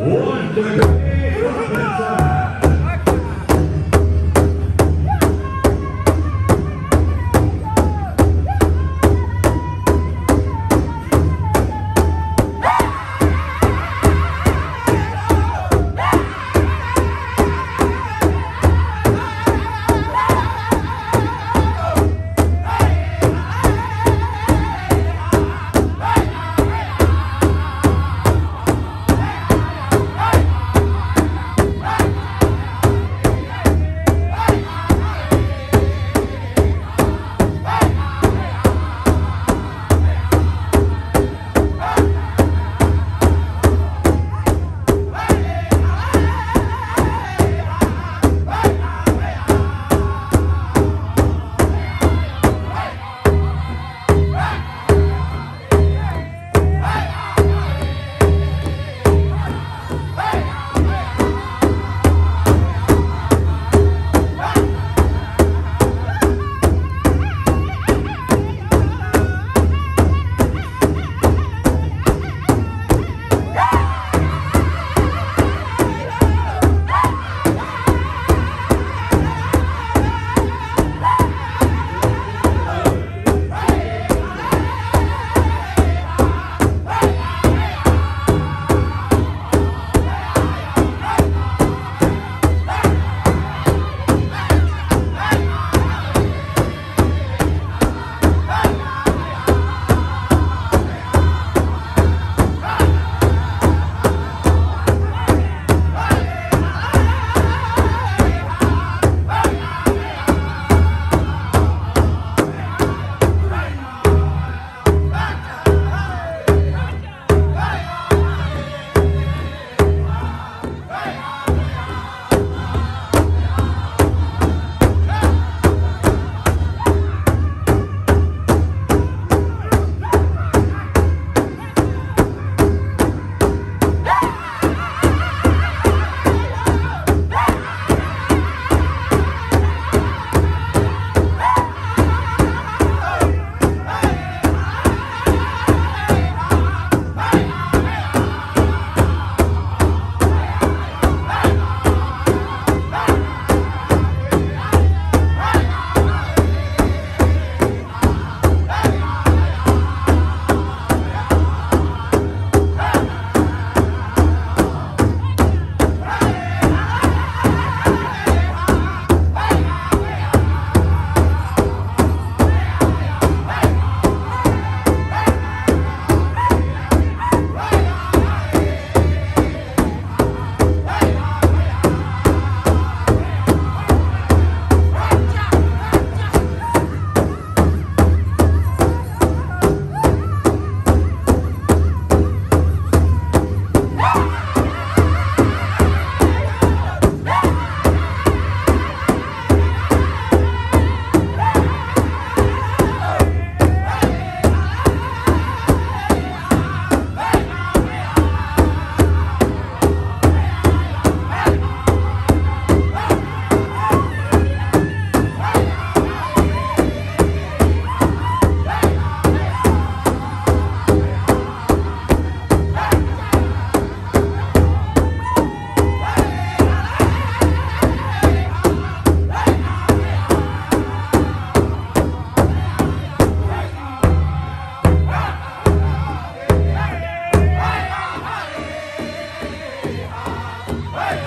One.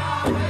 Yahweh.